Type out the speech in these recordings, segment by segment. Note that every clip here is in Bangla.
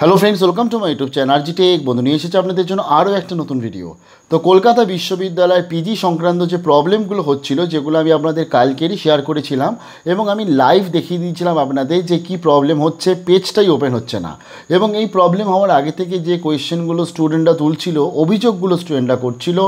Hello friends welcome to my YouTube channel RG tech বন্ধু, নিয়ে এসেছে আপনাদের জন্য আরও একটা নতুন ভিডিও তো কলকাতা বিশ্ববিদ্যালয়ের পিজি সংক্রান্ত যে প্রবলেমগুলো হচ্ছিল, যেগুলো আমি আপনাদের কালকেরই শেয়ার করেছিলাম, এবং আমি লাইভ দেখিয়ে দিয়েছিলাম আপনাদের যে কি প্রবলেম হচ্ছে পেজটাই ওপেন হচ্ছে না। এবং এই প্রবলেম হওয়ার আগে থেকে যে কোয়েশ্চেনগুলো স্টুডেন্টরা তুলছিল, অভিযোগগুলো স্টুডেন্টরা করছিল,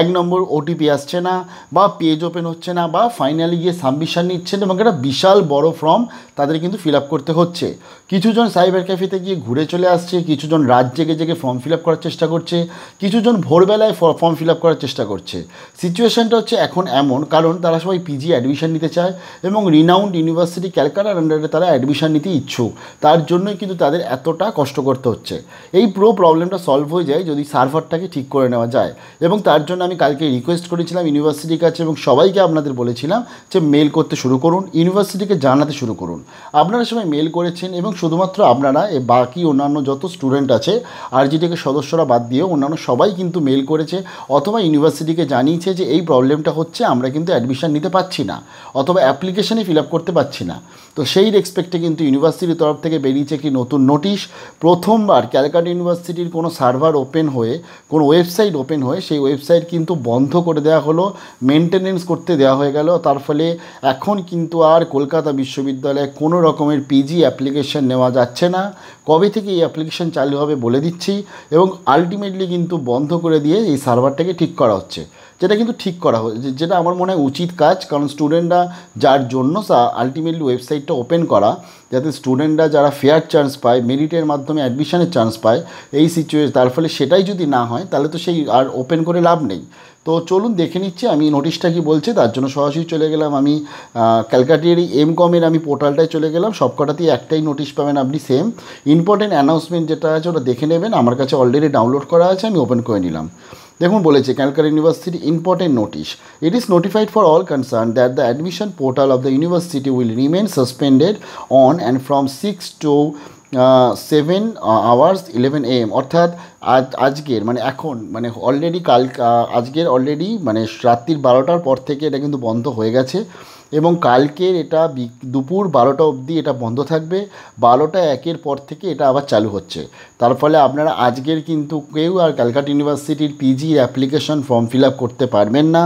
এক নম্বর ওটিপি আসছে না, বা পেজ ওপেন হচ্ছে না, বা ফাইনালি গিয়ে সাবমিশন নিচ্ছেন, এবং একটা বিশাল বড় ফর্ম তাদের কিন্তু ফিল আপ করতে হচ্ছে। কিছুজন সাইবার ক্যাফেতে গিয়ে ঘুরে চলে আসছে, কিছুজন রাত জেগে জেগে ফর্ম ফিল করার চেষ্টা করছে, কিছুজন ভোরবেলায় ফর্ম ফিল করার চেষ্টা করছে। সিচুয়েশানটা হচ্ছে এখন এমন, কারণ তারা সবাই পিজি অ্যাডমিশন নিতে চায় এবং রিনাউন্ড ইউনিভার্সিটি ক্যালকাটার আন্ডারে তারা অ্যাডমিশন নিতে ইচ্ছুক। তার জন্যই কিন্তু তাদের এতটা কষ্ট করতে হচ্ছে। এই পুরো প্রবলেমটা সলভ হয়ে যায় যদি সার্ভারটাকে ঠিক করে নেওয়া যায়। এবং তার জন্য আমি কালকে রিকোয়েস্ট করেছিলাম ইউনিভার্সিটির কাছে এবং সবাইকে আপনাদের বলেছিলাম যে মেল করতে শুরু করুন ইউনিভার্সিটিকে জানাতে শুরু করুন। আপনারা সবাই মেল করেছেন এবং শুধুমাত্র আপনারা বাকি অন্যান্য যত স্টুডেন্ট আছে আরজিটিকে সদস্যরা বাদ দিয়েও অন্যান্য সবাই কিন্তু মেল করেছে অথবা ইউনিভার্সিটিকে জানিয়েছে যে এই প্রবলেমটা হচ্ছে, আমরা কিন্তু অ্যাডমিশন নিতে পারছি না অথবা অ্যাপ্লিকেশানে ফিল আপ করতে পারছি না। তো সেই রেসপেক্টে কিন্তু ইউনিভার্সিটির তরফ থেকে বেরিয়েছে একটি নতুন নোটিশ প্রথমবার ক্যালকাটা ইউনিভার্সিটির কোনো সার্ভার ওপেন হয়ে, কোনো ওয়েবসাইট ওপেন হয়ে, সেই ওয়েবসাইট কিন্তু বন্ধ করে দেওয়া হলো মেনটেনেন্স করতে দেওয়া হয়ে গেল। তার ফলে এখন কিন্তু আর কলকাতা বিশ্ববিদ্যালয়ে কোনো রকমের পিজি অ্যাপ্লিকেশন নেওয়া যাচ্ছে না। কবে থেকে এই অ্যাপ্লিকেশন চালু হবে বলে দিচ্ছি এবং আলটিমেটলি কিন্তু বন্ধ করে দিয়ে এই সার্ভারটাকে ঠিক করা হচ্ছে। যেটা কিন্তু ঠিক করা হচ্ছে যেটা আমার মনে হয় উচিত কাজ, কারণ স্টুডেন্টরা যার জন্য আলটিমেটলি ওয়েবসাইটটা ওপেন করা, যাতে স্টুডেন্টরা যারা ফেয়ার চান্স পায় মেরিটের মাধ্যমে অ্যাডমিশনের চান্স পায়, এই সিচুয়েশন তার ফলে সেটাই যদি না হয়, তাহলে তো সেই আর ওপেন করে লাভ নেই। তো চলুন দেখে নিচ্ছি, আমি নোটিশটা কি বলছে, তার জন্য সরাসরি চলে গেলাম আমি ক্যালকাটির এম কমের আমি পোর্টালটায় চলে গেলাম, সবকটাতেই একটাই নোটিশ পাবেন আপনি সেম ইম্পর্টেন্ট অ্যানাউন্সমেন্ট যেটা আছে ওটা দেখে নেবেন, আমার কাছে অলরেডি ডাউনলোড করা আছে, আমি ওপেন করে নিলাম। দেখুন বলেছে, Calcutta university important notice it is notified for all concern that the admission portal of the university will remain suspended on and from six to seven hours eleven AM অর্থাৎ আজ, আজকের মানে এখন মানে অলরেডি কাল আজকের অলরেডি মানে রাত্রির বারোটার পর থেকে এটা কিন্তু বন্ধ হয়ে গেছে এবং কালকের এটা দুপুর বারোটা অবধি এটা বন্ধ থাকবে, বারোটা একের পর থেকে এটা আবার চালু হচ্ছে। তার ফলে আপনারা আজকের কিন্তু কেউ আর ক্যালকাটা ইউনিভার্সিটির পিজির অ্যাপ্লিকেশন ফর্ম ফিল করতে পারবেন না।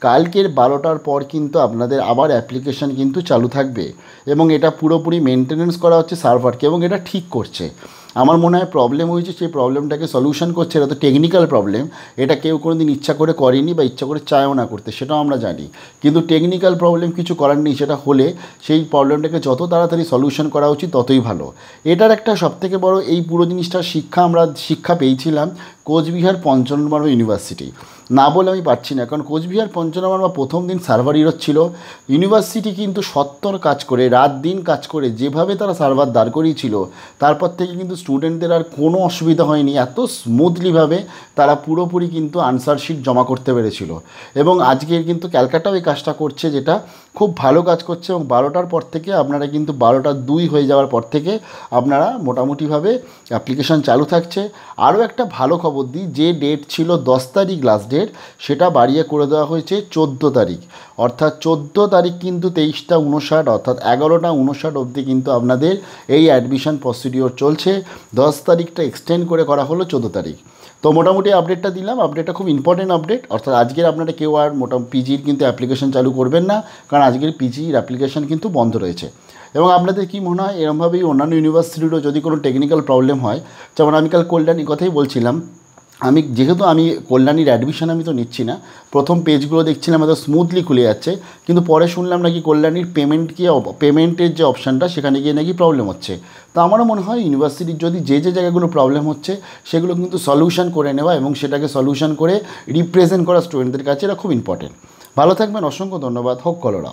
কালকের বারোটার পর কিন্তু আপনাদের আবার অ্যাপ্লিকেশান কিন্তু চালু থাকবে এবং এটা পুরোপুরি মেনটেনেন্স করা হচ্ছে সার্ভারকে এবং এটা ঠিক করছে। আমার মনে হয় প্রবলেম হয়েছে, সেই প্রবলেমটাকে সলিউশন করছে, এটা তো টেকনিক্যাল প্রবলেম এটা কেউ কোনো দিন ইচ্ছা করে করেনি বা ইচ্ছা করে চায়ও না করতে, সেটাও আমরা জানি। কিন্তু টেকনিক্যাল প্রবলেম কিছু করার নেই, সেটা হলে সেই প্রবলেমটাকে যত তাড়াতাড়ি সলিউশন করা উচিত ততই ভালো। এটার একটা সবথেকে বড় এই পুরো জিনিসটার শিক্ষা আমরা, শিক্ষা পেয়েছিলাম কোচবিহার পঞ্চনবর্ম ইউনিভার্সিটি। না বলে আমি পারছি না, কারণ কোচবিহার পঞ্চনবর্মা প্রথম দিন সার্ভার ইরোজ ছিল। ইউনিভার্সিটি কিন্তু সত্তর কাজ করে, রাত দিন কাজ করে, যেভাবে তারা সার্ভার দাঁড় করিয়েছিল, তারপর থেকে কিন্তু স্টুডেন্টদের আর কোনো অসুবিধা হয়নি। এত স্মুথলিভাবে তারা পুরোপুরি কিন্তু আনসার শিট জমা করতে পেরেছিল। এবং আজকের কিন্তু ক্যালকাটাও এই কাজটা করছে, যেটা খুব ভালো কাজ করছে এবং বারোটার পর থেকে আপনারা কিন্তু বারোটা দুই হয়ে যাওয়ার পর থেকে আপনারা মোটামুটিভাবে অ্যাপ্লিকেশান চালু থাকছে। আরও একটা ভালো খবর দিই যে ডেট ছিল দশ তারিখ লাস্ট ডেট সেটা বাড়িয়ে করে দেওয়া হয়েছে চোদ্দ তারিখ। অর্থাৎ চোদ্দ তারিখ কিন্তু তেইশটা উনষাট অর্থাৎ এগারোটা উনষাট অবধি কিন্তু আপনাদের এই অ্যাডমিশন প্রসিডিওর চলছে। দশ তারিখটা এক্সটেন্ড করে করা হলো চোদ্দ তারিখ। তো মোটামুটি আপডেটটা দিলাম। আপডেটটা খুব ইম্পর্টেন্ট আপডেট অর্থাৎ আজকের আপনারা কেউ আর মোটামুটি পিজির কিন্তু অ্যাপ্লিকেশন চালু করবেন না, কারণ আজকের পিজির অ্যাপ্লিকেশন কিন্তু বন্ধ রয়েছে। এবং আপনাদের কী মনে হয়, এরমভাবেই অন্যান্য ইউনিভার্সিটিরও যদি কোনো টেকনিক্যাল প্রবলেম হয়, যেমন আমি কাল কল্যাণী কথাই বলছিলাম আমি যেহেতু আমি কল্যাণীর অ্যাডমিশন আমি তো নিচ্ছি না, প্রথম পেজগুলো দেখছিলাম এত স্মুথলি খুলে যাচ্ছে, কিন্তু পরে শুনলাম নাকি কল্যাণীর পেমেন্ট কি পেমেন্টের যে অপশানটা সেখানে গিয়ে নাকি প্রবলেম হচ্ছে। তো আমারও মনে হয় ইউনিভার্সিটির যদি যে যে জায়গাগুলো প্রবলেম হচ্ছে, সেগুলো কিন্তু সলিউশন করে নেওয়া এবং সেটাকে সলিউশন করে রিপ্রেজেন্ট করা স্টুডেন্টদের কাছে এটা খুব ইম্পর্টেন্ট ভালো থাকবেন, অসংখ্য ধন্যবাদ, হোক কলরা